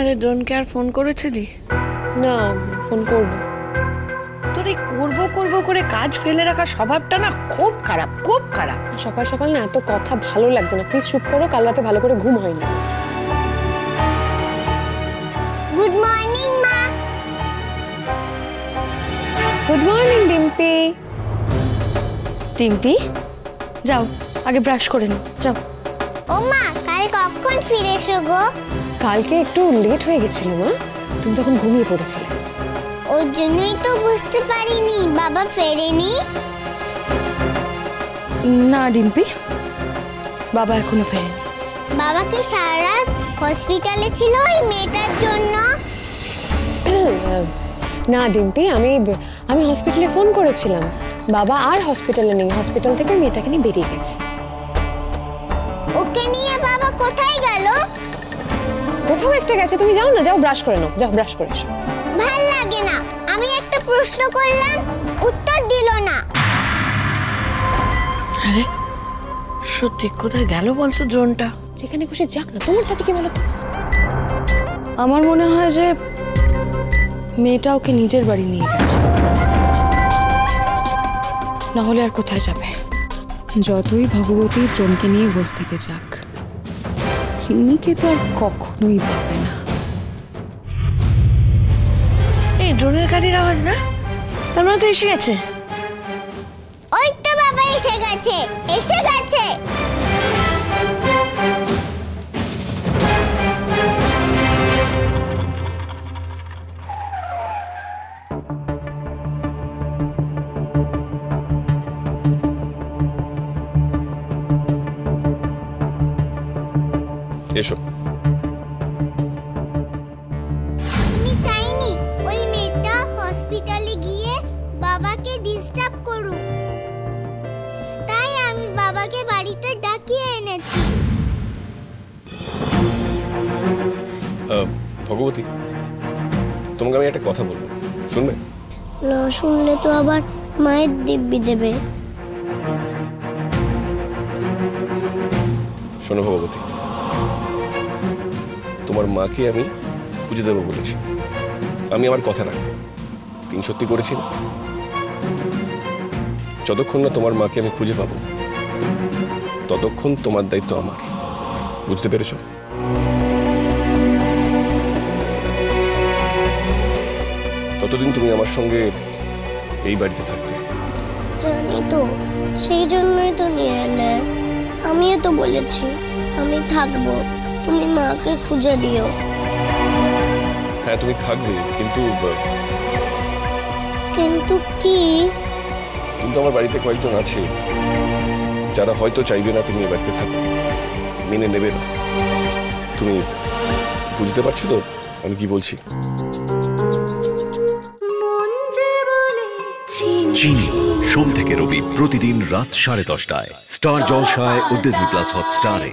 আরে ড্রোনকে আর ফোন করেছিলি? না ফোন করব। তোর এই করব করব করে কাজ ফেলে রাখা স্বভাবটা না খুব খারাপ খুব খারাপ। সকাল সকাল না এত কথা ভালো লাগছে না। প্লিজ চুপ করো কাল রাতে ভালো করে ঘুম হয়নি। গুড মর্নিং মা। Good morning Dimpy. টিম্পি যাও আগে ব্রাশ করে নাও। যাও। ও মা কাল কখন ফিরে এসো গো? কালকে একটু লেট হয়ে গেছিল মা। তুমি তখন ঘুমিয়ে পড়েছিলে। ওর জন্যই তো বুঝতে পারিনি বাবা ফেরেনি। না ডিম্পি। বাবা এখনও ফেরেনি। বাবা কি সারা রাত হসপিটালে ছিল ওই মেয়েটার জন্য? না ডিম্পি আমি আমি হসপিটালে ফোন করেছিলাম। বাবা আর হসপিটালে নেই হসপিটাল থেকে মেয়েটাকে নিয়ে বেরিয়ে গেছে। কোথায় গেল? কোথাও একটা গেছে তুমি যাও না যাও ব্রাশ করে নাও যাও ব্রাশ করে এসো। ভালো লাগে না। আমি একটা প্রশ্ন করলাম উত্তর দিল না। আরে সত্যি কোথায় গেল বলছো ড্রোনটা? যেখানে খুশি যাক না তোমার তাতে কি বলো তো? আমার মনে হয় যে মেয়েটা ওকে নিজের বাড়ি নিয়ে গেছে। না হলে আর কোথায় যাবে? যতই ভগবতী দ্রোণকে নিয়ে বস্তিতে যাক। চিনিকে তো আর কখনোই পাবে না। এই ড্রোনের গাড়ির আওয়াজ না? তার মানে তো এসে গেছে। ওই তো বাবা এসে গেছে। এসে এসো। আমি চাইনি ওই মেয়েটা হসপিটালে গিয়ে বাবাকে ডিস্টার্ব করুক। তাই আমি বাবাকে বাড়িতে ডাকিয়ে এনেছি। ভগবতী তোমাকে আমি একটা কথা বলব। শুনবে? না শুনলে তো আবার মায়ের দিব্যি দেবে। শোনো ভগবতী তোমার মাকে আমি খুঁজে দেবো বলেছি। আমি আমার কথা রাখব। তিনি সত্যি করেছি যতক্ষণ না তোমার মাকে আমি খুঁজে পাবো, ততক্ষণ তোমার দায়িত্ব আমার। বুঝতে পেরেছ? ততদিন তুমি আমার সঙ্গে এই বাড়িতে থাকবে। জানি তো, সেই জন্যই তো নিয়ে এলে। আমিও তো বলেছি, আমি থাকব। তুমি মাকে খুঁজে দিও। হ্যাঁ তুমি থাকবে কিন্তু কিন্তু কি? কিন্তু আমার বাড়িতে কয়েকজন আছে। যারা হয়তো চাইবে না তুমি এ বাড়িতে থাকো। মেনে নেবে না। তুমি বুঝতে পারছ তো আমি কি বলছি? চিনি সোম থেকে রবি প্রতিদিন রাত সাড়ে দশটায়। স্টার জলসায় ও ডিজনি প্লাস হটস্টারে